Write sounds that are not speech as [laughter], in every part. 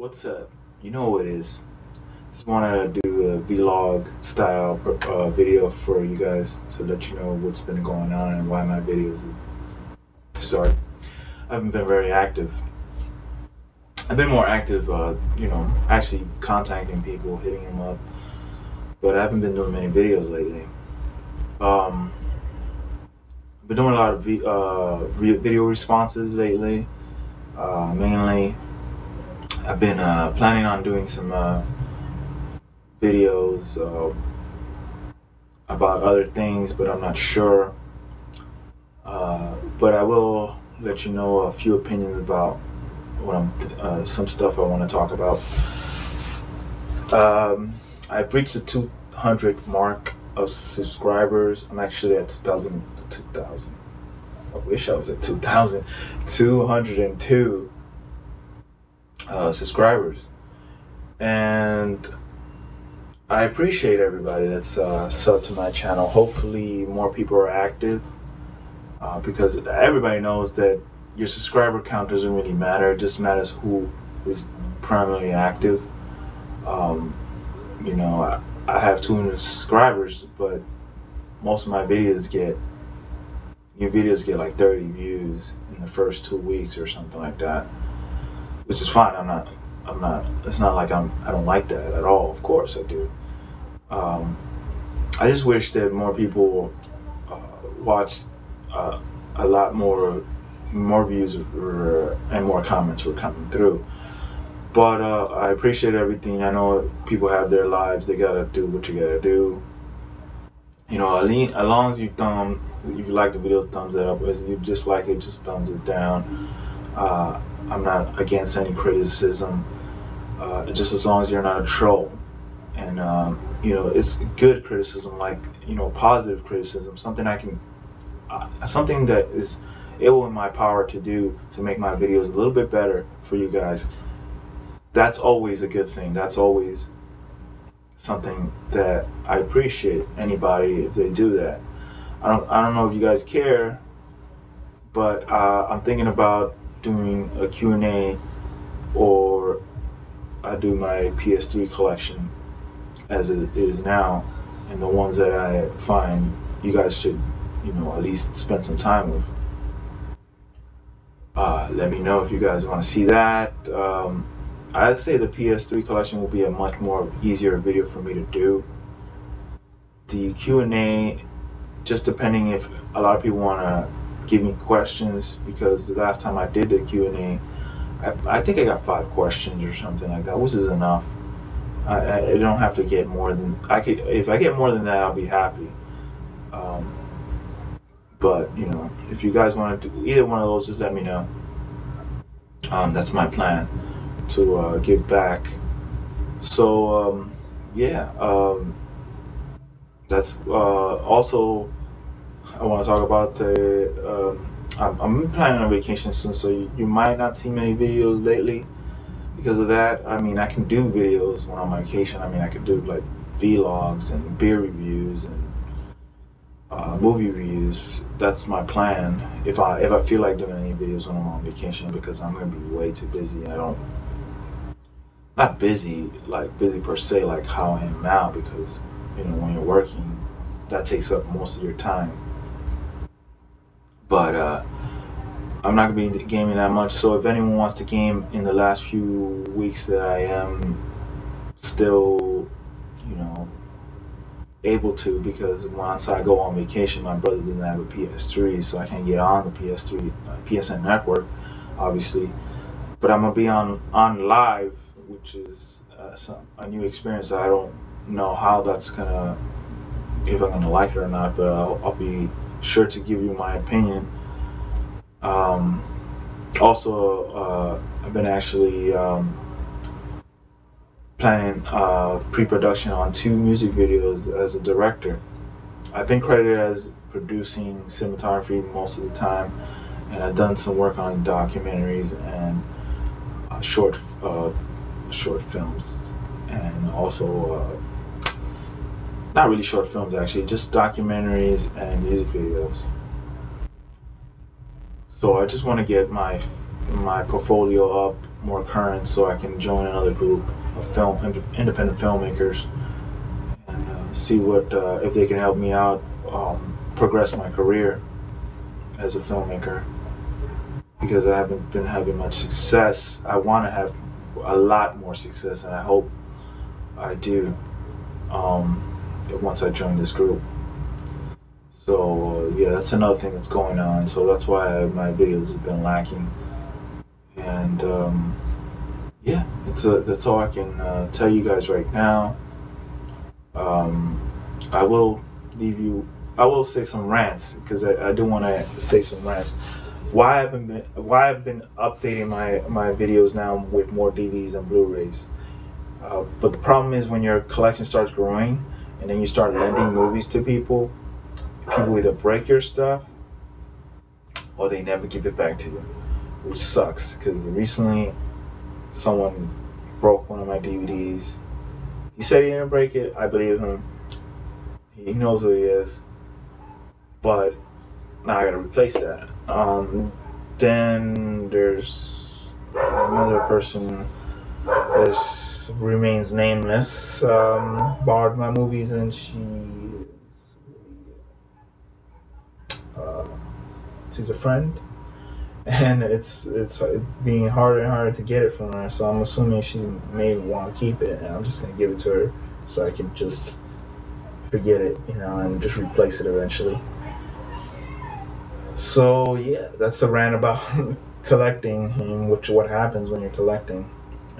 What's up? You know what it is. Just wanted to do a vlog style uh, video for you guys to let you know what's been going on and why my videos. Sorry, I haven't been very active. I've been more active, uh, you know, actually contacting people, hitting them up, but I haven't been doing many videos lately. Um, been doing a lot of uh, video responses lately, uh, mainly I've been uh, planning on doing some uh, videos uh, about other things, but I'm not sure. Uh, but I will let you know a few opinions about what I'm, uh, some stuff I want to talk about. Um, I've reached the 200 mark of subscribers. I'm actually at 2,000. 2000. I wish I was at 2,000. 202 uh, subscribers, and I appreciate everybody that's uh, sub to my channel. Hopefully, more people are active uh, because everybody knows that your subscriber count doesn't really matter. It just matters who is primarily active. Um, you know, I, I have 200 subscribers, but most of my videos get your videos get like 30 views in the first two weeks or something like that which is fine. I'm not. I'm not. It's not like I'm. I don't like that at all. Of course, I do. Um, I just wish that more people uh, watched uh, a lot more, more views were, and more comments were coming through. But uh, I appreciate everything. I know people have their lives. They gotta do what you gotta do. You know, lean, as long as you thumb, if you like the video, thumbs it up. If you just like it, just thumbs it down. Uh, I'm not against any criticism, uh, just as long as you're not a troll. And um, you know, it's good criticism, like you know, positive criticism, something I can, uh, something that is able in my power to do to make my videos a little bit better for you guys. That's always a good thing. That's always something that I appreciate anybody if they do that. I don't I don't know if you guys care, but uh, I'm thinking about doing a Q&A or I do my PS3 collection as it is now. And the ones that I find you guys should you know at least spend some time with. Uh, let me know if you guys want to see that. Um, I'd say the PS3 collection will be a much more easier video for me to do. The Q&A just depending if a lot of people want to give me questions because the last time I did the Q and A, I, I think I got five questions or something like that, which is enough. I, I don't have to get more than I could. If I get more than that, I'll be happy. Um, but you know, if you guys want to do either one of those, just let me know. Um, that's my plan to uh, give back. So um, yeah, um, that's uh, also I want to talk about. Uh, um, I'm, I'm, planning on vacation soon, so you, you, might not see many videos lately because of that. I mean, I can do videos when I'm on vacation. I mean, I could do like vlogs and beer reviews and uh, movie reviews. That's my plan. If I if I feel like doing any videos when I'm on vacation, because I'm gonna be way too busy. I don't not busy like busy per se like how I am now because you know when you're working that takes up most of your time but uh, I'm not gonna be gaming that much. So if anyone wants to game in the last few weeks that I am still, you know, able to, because once I go on vacation, my brother doesn't have a PS3, so I can't get on the PS3 uh, PSN network, obviously. But I'm gonna be on on live, which is uh, some, a new experience. I don't know how that's gonna, if I'm gonna like it or not, but I'll, I'll be sure to give you my opinion. Um, also, uh, I've been actually um, planning uh, pre-production on two music videos as a director. I've been credited as producing cinematography most of the time, and I've done some work on documentaries and uh, short uh, short films, and also uh, not really short films actually, just documentaries and music videos. So I just want to get my my portfolio up more current so I can join another group of film independent filmmakers and uh, see what uh, if they can help me out um, progress my career as a filmmaker because I haven't been having much success. I want to have a lot more success, and I hope I do um, once I joined this group. So uh, yeah, that's another thing that's going on. So that's why my videos have been lacking. And um, yeah, that's a, that's all I can uh, tell you guys right now. Um, I will leave you. I will say some rants because I, I do want to say some rants why I haven't been why I've been updating my my videos now with more DVDs and Blu-rays. Uh, but the problem is when your collection starts growing, and then you start lending movies to people, people either break your stuff or they never give it back to you, which sucks. Because recently, someone broke one of my DVDs. He said he didn't break it. I believe him. He knows who he is. But now I gotta replace that. Um, then there's another person that remains nameless. Um, my movies and she uh, she's a friend, and it's it's being harder and harder to get it from her. So I'm assuming she may want to keep it, and I'm just gonna give it to her so I can just forget it, you know, and just replace it eventually. So yeah, that's a rant about [laughs] collecting and which what happens when you're collecting,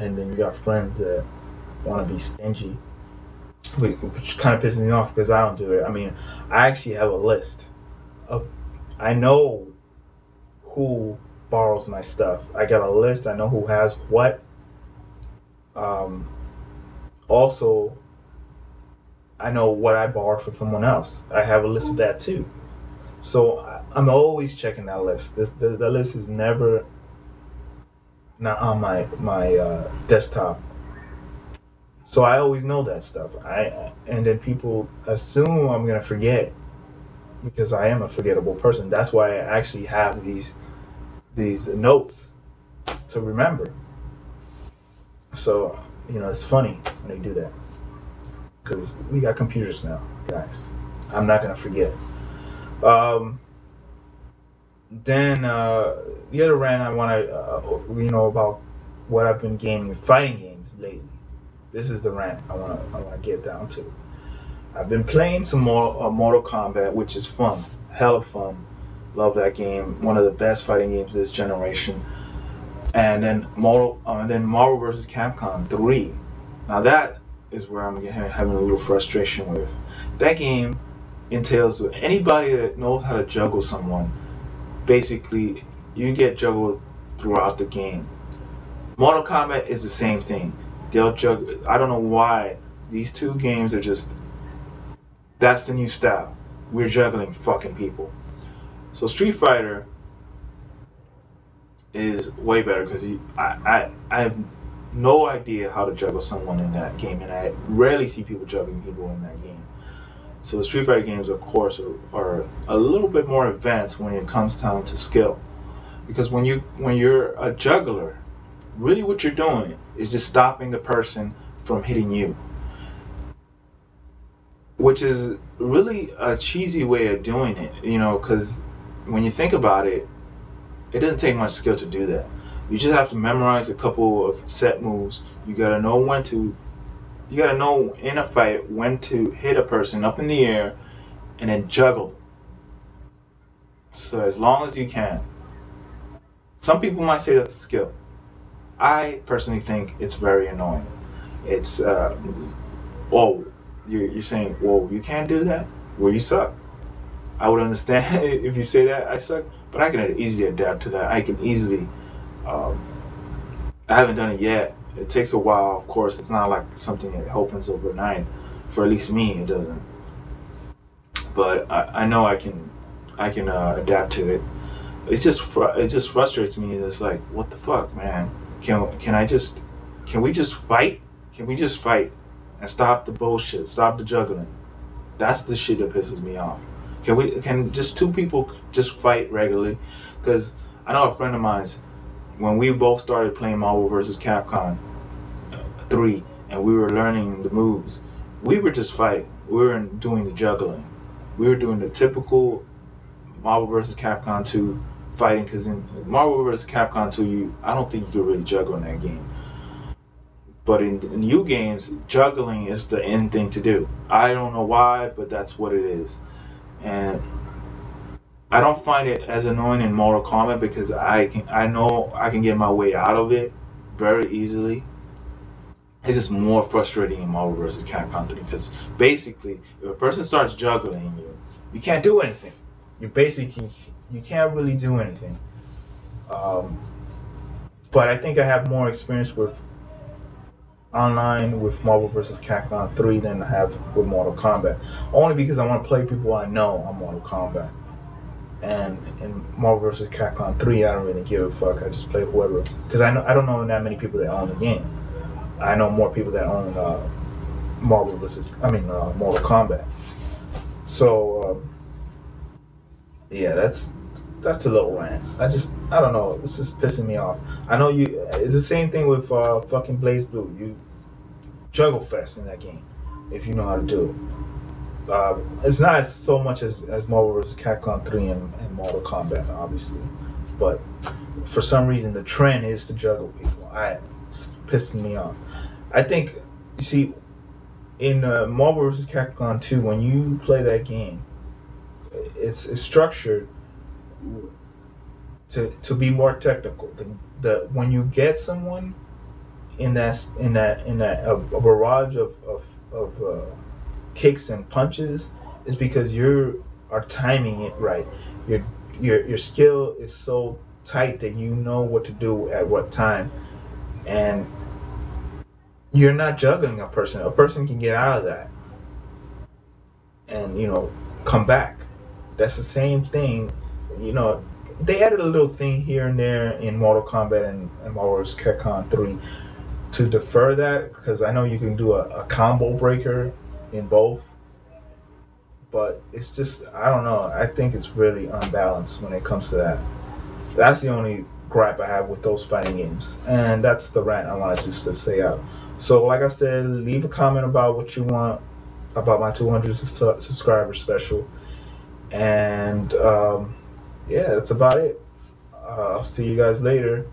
and then you got friends that want to be stingy, which kind of pisses me off because I don't do it. I mean, I actually have a list of I know who borrows my stuff. I got a list. I know who has what. Um, also, I know what I borrowed from someone else. I have a list of that too. So I'm always checking that list. This the, the list is never not on my my uh, desktop. So I always know that stuff. I and then people assume I'm gonna forget because I am a forgettable person. That's why I actually have these these notes to remember. So you know it's funny when they do that because we got computers now, guys. I'm not gonna forget. Um, then uh, the other rant I want to, uh, you know, about what I've been gaming, fighting games lately. This is the rant I want to I want to get down to. I've been playing some more uh, Mortal Kombat, which is fun, hella fun. Love that game. One of the best fighting games this generation. And then Mortal, uh, and then Marvel vs. Capcom 3. Now that is where I'm having a little frustration with. That game entails with anybody that knows how to juggle someone. Basically, you get juggled throughout the game. Mortal Kombat is the same thing. They'll juggle. I don't know why these two games are just. That's the new style. We're juggling fucking people. So Street Fighter is way better because I, I I have no idea how to juggle someone in that game, and I rarely see people juggling people in that game. So the Street Fighter games, of course, are, are, a little bit more advanced when it comes down to skill, because when you when you're a juggler, really what you're doing is just stopping the person from hitting you, which is really a cheesy way of doing it. You know, because when you think about it, it doesn't take much skill to do that. You just have to memorize a couple of set moves. You gotta know when to you got to know in a fight when to hit a person up in the air and then juggle. So as long as you can. Some people might say that's a skill. I personally think it's very annoying. It's, uh, oh, you're, you're saying, whoa, you can't do that? Well, you suck. I would understand [laughs] if you say that I suck, but I can easily adapt to that. I can easily, um, I haven't done it yet, it takes a while, of course. It's not like something that opens overnight. For at least me, it doesn't. But I, I know I can, I can uh, adapt to it. It's just fr- it just frustrates me. It's like, what the fuck, man? Can can I just, can we just fight? Can we just fight and stop the bullshit? Stop the juggling. That's the shit that pisses me off. Can we? Can just two people just fight regularly? Because I know a friend of mine's when we both started playing Marvel vs. Capcom 3 and we were learning the moves, we were just fighting. We were doing the juggling. We were doing the typical Marvel vs. Capcom 2 fighting because in Marvel vs. Capcom 2, you I don't think you could really juggle in that game. But in, in new games, juggling is the end thing to do. I don't know why, but that's what it is. And I don't find it as annoying in Mortal Kombat because I can I know I can get my way out of it very easily. It's just more frustrating in Marvel vs. Capcom 3 because basically, if a person starts juggling you, you can't do anything. You basically you can't really do anything. Um, but I think I have more experience with online with Marvel vs. Capcom 3 than I have with Mortal Kombat. Only because I want to play people I know on Mortal Kombat. And in Marvel vs. Capcom 3, I don't really give a fuck. I just play whoever. Because I know I don't know that many people that own the game. I know more people that own uh, Marvel vs. I mean uh, Mortal Kombat. So um, yeah, that's that's a little rant. I just I don't know. This is pissing me off. I know you. It's the same thing with uh, fucking BlazBlue. You juggle fast in that game if you know how to do it. Uh, it's not so much as as Marvel vs. Capcom 3 and, and Mortal Kombat, obviously, but for some reason the trend is to juggle people. I pissing me off. I think you see in uh, Marvel vs. Capcom 2 when you play that game, it's, it's structured to to be more technical. The, the when you get someone in that in that in that a, a barrage of of, of uh, kicks and punches is because you are timing it right. Your your your skill is so tight that you know what to do at what time, and you're not juggling a person. A person can get out of that, and you know come back. That's the same thing you know, they added a little thing here and there in Mortal Kombat and, and Marvel vs. Capcom 3 to defer that because I know you can do a, a combo breaker in both. But it's just, I don't know. I think it's really unbalanced when it comes to that. That's the only gripe I have with those fighting games. And that's the rant I wanted just to say out. So, like I said, leave a comment about what you want about my 200 subscriber special. And, um, yeah, that's about it. Uh, I'll see you guys later.